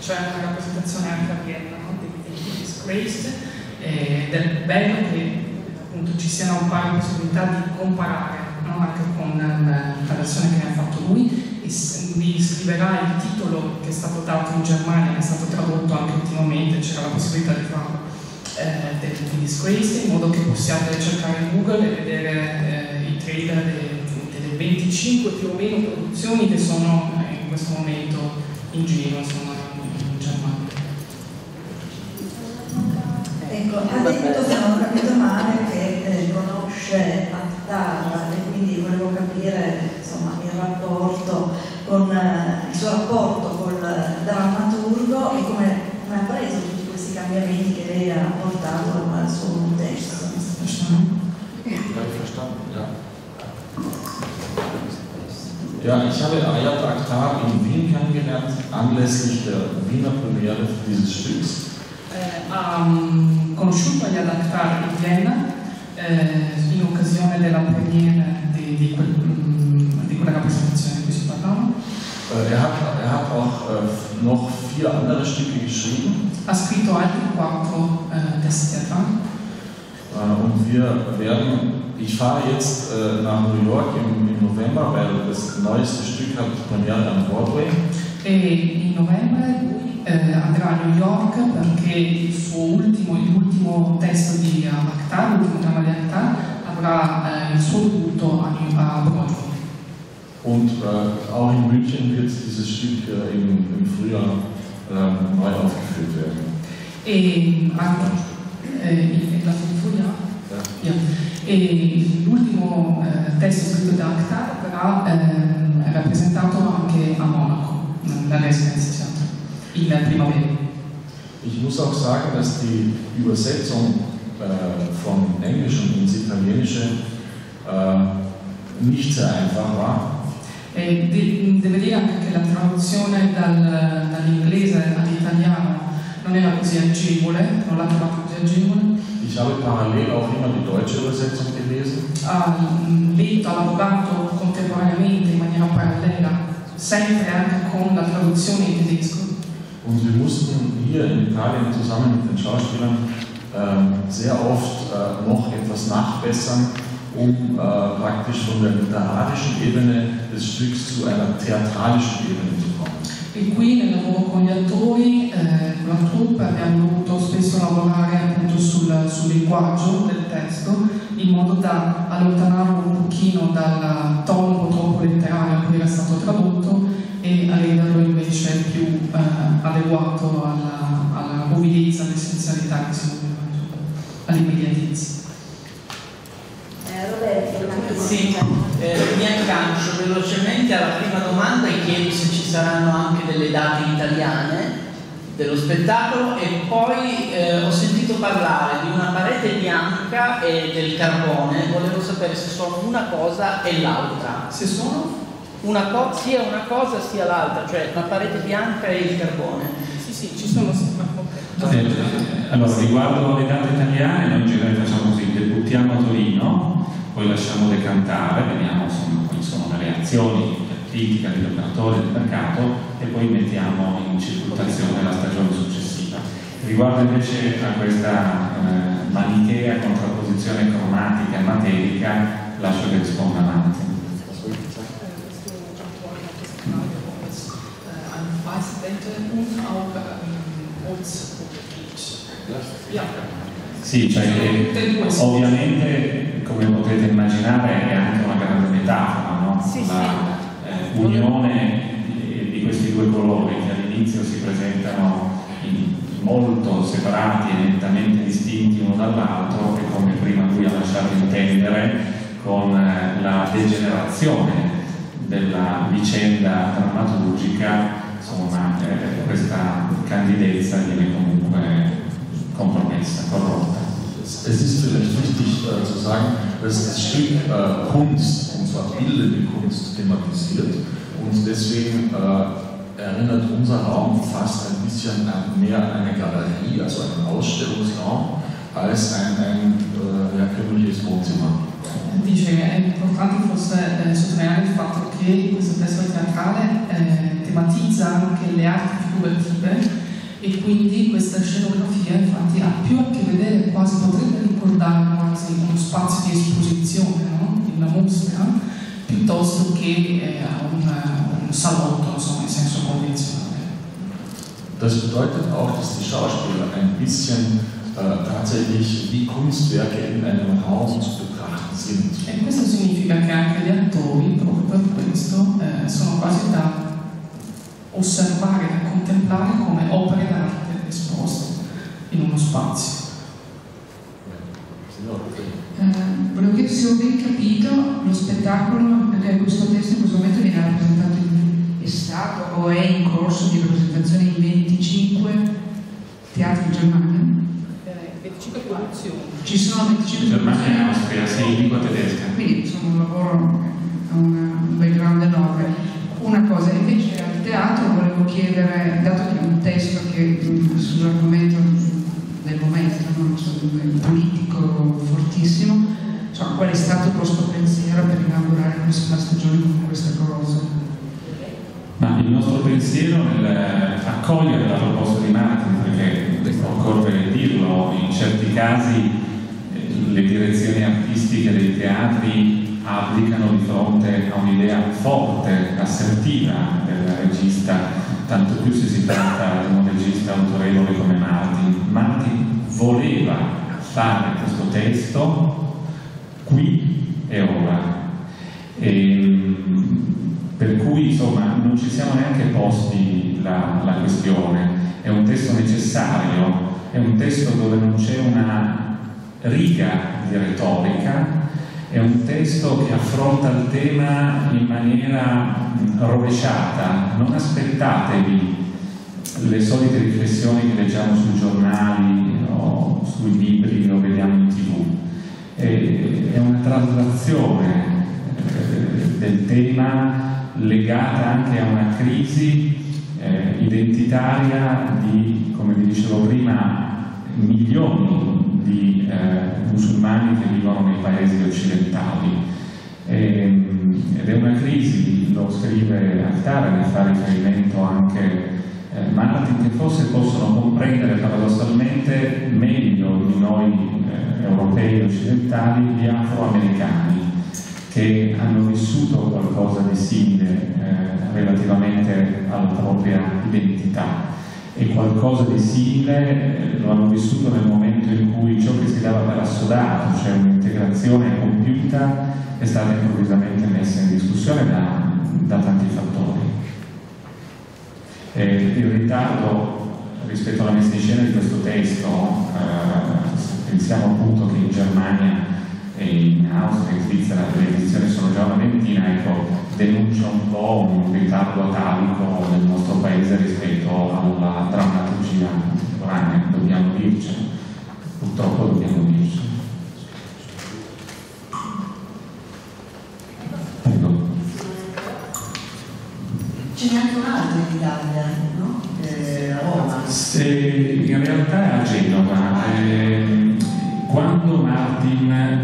C'è una rappresentazione anche a Vienna Disgraced ed è bello che appunto ci siano un paio di possibilità di comparare no? anche con la, la versione che ne ha fatto lui vi scriverà il titolo che è stato dato in Germania, che è stato tradotto anche ultimamente, c'era la possibilità di farlo eh, di Disgraced in modo che possiate cercare in Google e vedere eh, i trailer delle, delle 25 più o meno produzioni che sono eh, in questo momento in giro insomma,
Ecco, ha detto, se non ho capito male, che eh, conosce Attar e quindi volevo capire insomma, il rapporto con eh, il suo rapporto col drammaturgo e come, come ha preso tutti questi cambiamenti che lei ha portato al suo testo.
Ja, ich habe Ayat Akhtar in Wien kennengelernt, anlässlich der Wiener Premiere dieses Stücks.
Eh, ha mm, conosciuto gli Adaptar in Vienna eh, in occasione della premiere di, di, quel, mm, di quella rappresentazione di cui si parlava.
Äh, er, hat, er hat auch äh, noch vier andere Stücke geschrieben
Ha scritto altri quattro eh,
äh, und wir werden, ich fahre jetzt äh, nach New York im, im November, weil das neueste Stück hat Premiere am Broadway.
e in novembre eh, andrà a New York perché il suo ultimo, l'ultimo testo di Akhtar, l'ultimo dramma di Akhtar, avrà eh, il suo debutto a, New- a Broadway.
Und äh, auch in München wird dieses Stück äh, im, im Frühjahr äh, neu aufgeführt werden.
E anche eh, la sinfonia Yeah. E l'ultimo eh, testo scritto da Akhtar verrà ehm, rappresentato anche a Monaco, nella Residence Theater, in primavera.
Ich muss auch sagen, dass die Übersetzung äh, vom Englischen ins Italienische äh, nicht sehr einfach war.
E de- deve dire anche che la traduzione dal- dall'inglese all'italiano non era così agevole, non l'ha trovato così agevole.
Ich habe parallel auch immer die deutsche Übersetzung gelesen
Ha letto, ha lavorato contemporaneamente in maniera parallela, sempre anche con la traduzione in tedesco.
Und wir mussten hier in Italien zusammen mit den Schauspielern ähm, sehr oft äh, noch etwas nachbessern, um äh, praktisch von der literarischen Ebene des Stücks zu einer theatralischen Ebene zu kommen.
E qui nel lavoro con gli attori, eh, con la troupe, abbiamo dovuto spesso lavorare appunto sul, sul linguaggio del testo, in modo da allontanarlo un pochino dal tono troppo letterario a cui era stato tradotto e a renderlo invece più eh, adeguato alla, alla mobilezza, all'essenzialità che si muoveva, all'immediatezza.
Eh, Roberto,
Sì, eh, mi aggancio velocemente alla prima domanda e chiedo se ci saranno anche delle date italiane dello spettacolo e poi eh, ho sentito parlare di una parete bianca e del carbone, volevo sapere se sono una cosa e l'altra.
Se sono?
Una co- sia una cosa sia l'altra, cioè la parete bianca e il carbone.
Sì, sì, ci sono.
Eh, Allora, riguardo le date italiane, noi in genere facciamo così, debuttiamo a Torino, poi lasciamo decantare, vediamo insomma, quali sono le reazioni della critica, degli operatori, del mercato e poi mettiamo in circolazione la stagione successiva. Riguardo invece a questa eh, manichea contrapposizione cromatica e materica, lascio che risponda Martin.
Wette und auch ähm, Holz. Ja.
Sì, cioè che ovviamente, come potete immaginare, è anche una grande metafora, no?
Sì,
La eh, unione di, di questi due colori che all'inizio si presentano in- molto separati e nettamente distinti uno dall'altro e come prima lui ha lasciato intendere con eh, la degenerazione della vicenda drammaturgica, insomma, eh, questa candidezza viene comunque compromessa, corrotta.
Es es ist vielleicht wichtig äh, zu sagen, dass das Stück äh, Kunst, und zwar bildende Kunst, thematisiert und deswegen äh, erinnert unser Raum fast ein bisschen an mehr an eine Galerie, also einen Ausstellungsraum, als ein, ein äh, herkömmliches Wohnzimmer.
Dice che è importante forse eh, sottolineare il fatto che questo testo teatrale tematizza anche le arti figurative e quindi questa scenografia infatti ha più a che vedere, quasi potrebbe ricordare quasi uno spazio di esposizione, no? una mostra, piuttosto che eh, un, un salotto, insomma, in senso convenzionale.
Das bedeutet auch, dass die Schauspieler ein bisschen äh, tatsächlich wie Kunstwerke in einem Raum zu betrachten sind.
E questo significa significa che anche gli attori, proprio per questo, eh, sono quasi da osservare, da contemplare come opere d'arte esposte in uno spazio.
Eh, volevo chiedere se ho ben capito lo spettacolo, perché questo testo in questo momento viene rappresentato in, è stato o è in corso di rappresentazione in 25 teatri in Germania?
25 produzioni.
Ci sono 25
Germania e Austria, sì, lingua tedesca.
Quindi insomma un lavoro, un, un background enorme. Una cosa, invece teatro volevo chiedere, dato che è un testo che mh, sull'argomento del momento, no? un politico fortissimo, insomma, qual è stato il vostro pensiero per inaugurare questa stagione con questa cosa?
Ma il nostro pensiero nel accogliere la proposta di Martin, perché occorre dirlo, in certi casi eh, le direzioni artistiche dei teatri applicano di fronte a un'idea forte, assertiva regista, tanto più se si tratta di un regista autorevole come Martin. Martin voleva fare questo testo qui e ora. E, per cui insomma non ci siamo neanche posti la, la questione, è un testo necessario, è un testo dove non c'è una riga di retorica, è un testo che affronta il tema in maniera rovesciata, non aspettatevi le solite riflessioni che leggiamo sui giornali o sui libri o vediamo in tv. È una traslazione del tema legata anche a una crisi eh, identitaria di, come vi dicevo prima, milioni di eh, musulmani che vivono nei paesi occidentali. E, ed è una crisi, lo scrive Altare, ne fa riferimento anche eh, Martin, che forse possono comprendere paradossalmente meglio di noi eh, europei occidentali gli afroamericani che hanno vissuto qualcosa di simile eh, relativamente alla propria identità e qualcosa di simile lo hanno vissuto nel momento in cui ciò che si dava per assodato, cioè un'integrazione compiuta, è stata improvvisamente messa in discussione da, da tanti fattori. E il ritardo rispetto alla messa in scena di questo testo, eh, pensiamo appunto che in Germania in Austria e in Svizzera le edizioni sono già una ventina, ecco, denuncia un po' un ritardo atalico del nostro paese rispetto alla drammaturgia contemporanea, dobbiamo dircelo, purtroppo dobbiamo dircelo.
Ce n'è anche un altro in Italia, no? Eh, a Roma.
Se in realtà è a Genova.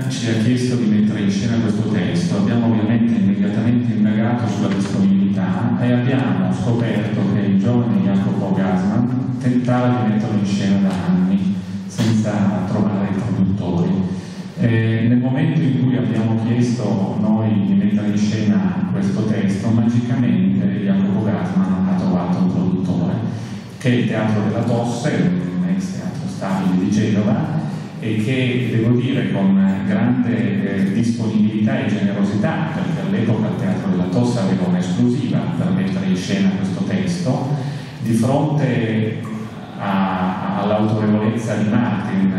Ci ha chiesto di mettere in scena questo testo, abbiamo ovviamente immediatamente indagato sulla disponibilità e abbiamo scoperto che il giovane Jacopo Gasman tentava di metterlo in scena da anni senza trovare i produttori. E nel momento in cui abbiamo chiesto noi di mettere in scena questo testo, magicamente Jacopo Gasman ha trovato un produttore, che è il Teatro della Tosse, un ex teatro stabile di Genova, e che devo dire con grande eh, disponibilità e generosità, perché all'epoca il Teatro della Tossa aveva un'esclusiva per mettere in scena questo testo, di fronte all'autorevolezza di Martin,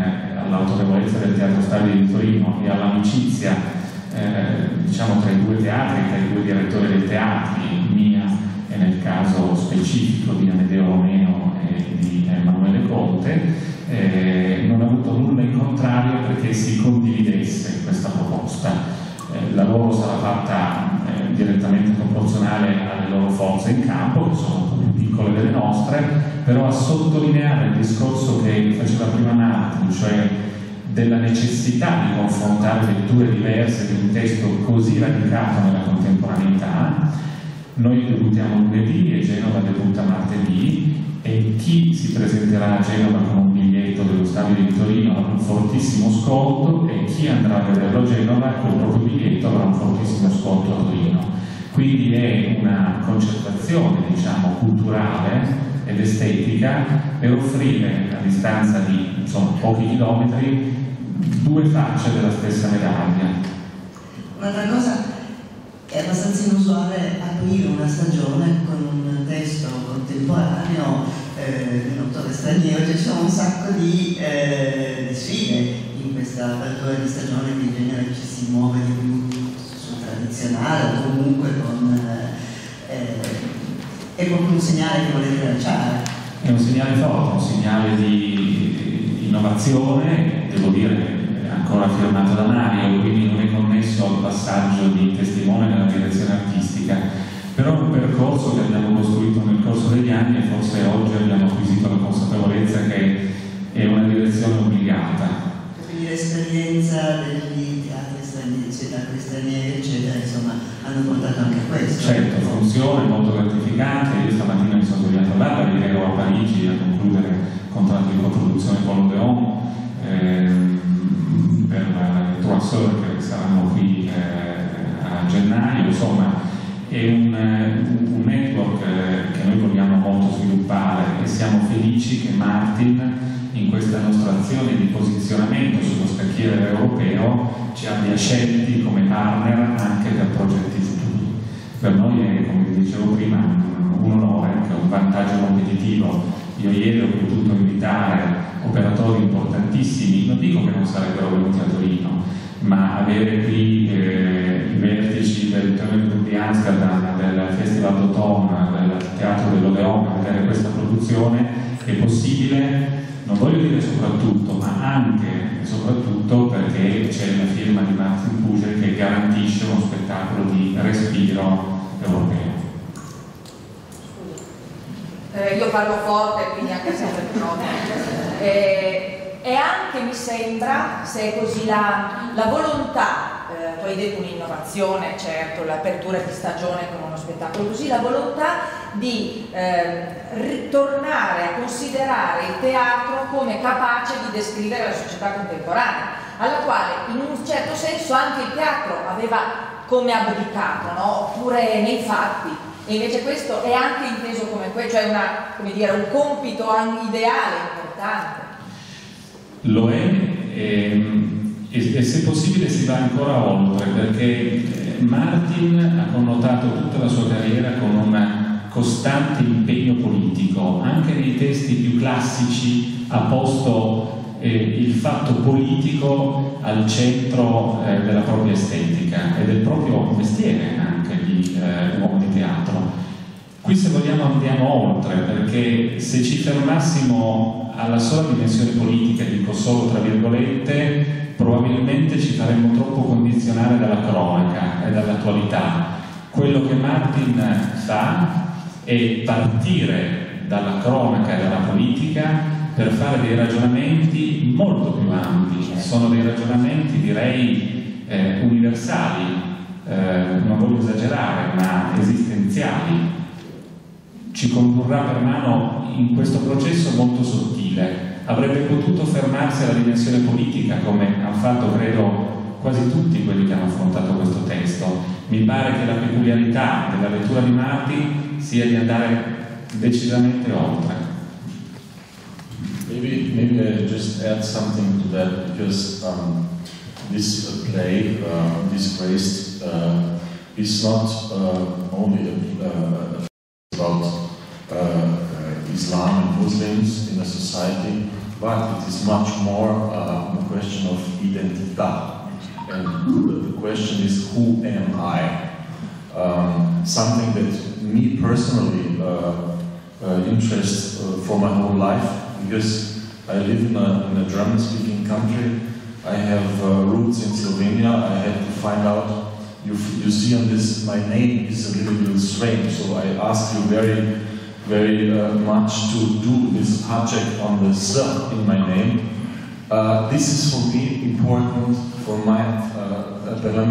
all'autorevolezza del Teatro Stabile di Torino e all'amicizia eh, diciamo, tra i due teatri, tra i due direttori dei teatri, mia e nel caso specifico di Amedeo Romeo e di Emanuele Conte, eh, non ha avuto nulla in contrario perché si condividesse questa proposta. Eh, la loro sarà fatta eh, direttamente proporzionale alle loro forze in campo, che sono un po' più piccole delle nostre, però a sottolineare il discorso che faceva prima Martin, cioè della necessità di confrontare letture diverse di un testo così radicato nella contemporaneità. Noi debuttiamo lunedì e Genova debutta martedì e chi si presenterà a Genova con un biglietto dello stabile di Torino avrà un fortissimo sconto e chi andrà a vederlo a Genova col proprio biglietto avrà un fortissimo sconto a Torino. Quindi è una concentrazione diciamo, culturale ed estetica per offrire a distanza di insomma, pochi chilometri due facce della stessa medaglia.
Un'altra cosa è abbastanza inusuale aprire una stagione con un testo contemporaneo eh, di un autore straniero, cioè ci sono un sacco di, eh, di sfide in questa apertura di stagione che in genere ci si muove di più sul tradizionale o comunque con... Eh, è proprio un segnale che volete lanciare.
È un segnale forte, un segnale di innovazione, devo dire ancora firmato da Mario, quindi non è connesso al passaggio di testimone nella direzione artistica, però è un percorso che abbiamo costruito nel corso degli anni e forse oggi abbiamo acquisito la consapevolezza che è una direzione obbligata.
Quindi l'esperienza degli teatri stranieri, teatri stranieri, eccetera, insomma, hanno portato anche a questo.
Certo, funzione molto gratificante, io stamattina mi sono svegliato a Barbara, ero a Parigi a concludere il contratto di coproduzione con l'Odeon ehm, per Trois Sœurs che saranno qui eh, a gennaio, insomma è un siamo felici che Martin in questa nostra azione di posizionamento sullo scacchiere europeo ci abbia scelti come partner anche per progetti futuri. Per noi è, come dicevo prima, un onore, anche un vantaggio competitivo. Io ieri ho potuto invitare operatori importantissimi, non dico che non sarebbero venuti a Torino, ma avere qui eh, i vertici del Teatro di Amsterdam, del Festival d'Automne, del Teatro dell'Odeon, vedere questa produzione è possibile non voglio dire soprattutto, ma anche e soprattutto perché c'è la firma di Martin Puger che garantisce uno spettacolo di respiro europeo.
Eh, io parlo forte, quindi anche sempre più eh, e anche mi sembra, se è così, la, la volontà, tu hai detto un'innovazione, certo, l'apertura di stagione con uno spettacolo così, la volontà di eh, ritornare a considerare il teatro come capace di descrivere la società contemporanea, alla quale in un certo senso anche il teatro aveva come abdicato, no? oppure nei fatti. E invece questo è anche inteso come questo, cioè una, come dire, un compito ideale, importante.
Lo è ehm, e, e, se possibile si va ancora oltre perché eh, Martin ha connotato tutta la sua carriera con un costante impegno politico, anche nei testi più classici ha posto eh, il fatto politico al centro eh, della propria estetica e del proprio mestiere anche di eh, uomo di teatro. Qui se vogliamo andiamo oltre perché se ci fermassimo alla sola dimensione politica, dico solo tra virgolette, probabilmente ci faremmo troppo condizionare dalla cronaca e dall'attualità. Quello che Martin fa è partire dalla cronaca e dalla politica per fare dei ragionamenti molto più ampi, sono dei ragionamenti direi eh, universali, eh, non voglio esagerare, ma esistenziali. Ci condurrà per mano in questo processo molto sottile. Avrebbe potuto fermarsi alla dimensione politica, come hanno fatto, credo, quasi tutti quelli che hanno affrontato questo testo. Mi pare che la peculiarità della lettura di Marti sia di andare decisamente oltre.
Maybe, maybe I just add something to that because um, this uh, play, uh, Disgraced, uh, is not uh, only about uh, and Muslims in a society, but it is much more a question of identity. And the, question is, who am I? Um, something that me personally uh, uh, interest uh, for my whole life because I live in a, in a German-speaking country. I have roots in Slovenia. I had to find out. You, you see on this, my name is a little bit strange, so I ask you very, very uh, much to do this project on the S in my name. Uh, this is for me important for my uh, per.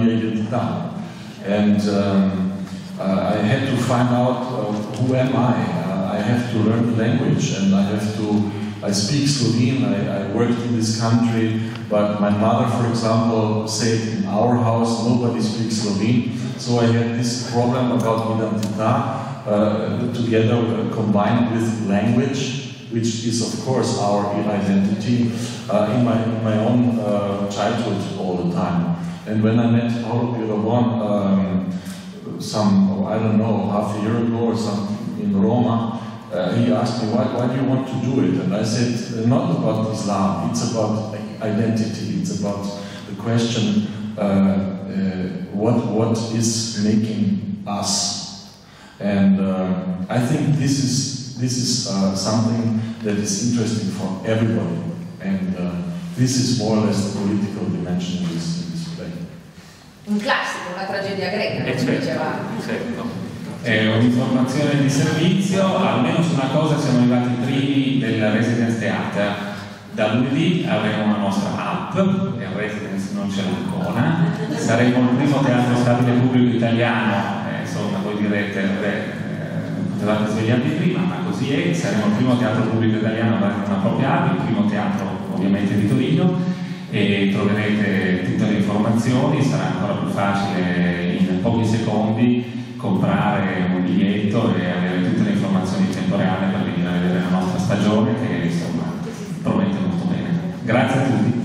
And um, uh, I had to find out uh, who am I. Uh, I have to learn the language and I have to, I speak Slovene, I, I worked in this country, but my mother, for example, said in our house nobody speaks Slovene. So I had this problem about identità together uh, combined with language, which is of course our identity uh, in, my, my own childhood all the time. And when I met Pirovon, um, some, I don't know, half a year ago or something in Roma, uh, he asked me, why, why do you want to do it? And I said, not about Islam, it's about identity, it's about the question, uh, uh, what, what is making us? And uh, I think this is, this is uh, something that is interesting for everybody. And uh, this is more or less the political dimension in this, in this play.
Un classico, una tragedia greca,
Eh,
come
certo,
diceva.
certo. È un'informazione di servizio, almeno su una cosa siamo arrivati primi del Residence Theater. Da lunedì avremo una nostra app, e il Residence non ce l'ha ancora. Saremo il primo teatro stabile pubblico italiano, insomma voi direte, beh, eh, potevate svegliarvi prima, ma così è. Saremo il primo teatro pubblico italiano ad avere una propria app, il primo teatro ovviamente di Torino e troverete tutte le informazioni, sarà ancora più facile in pochi secondi comprare un biglietto e avere tutte le informazioni in tempo reale per venire a vedere la nostra stagione che insomma promette molto bene. Grazie a tutti.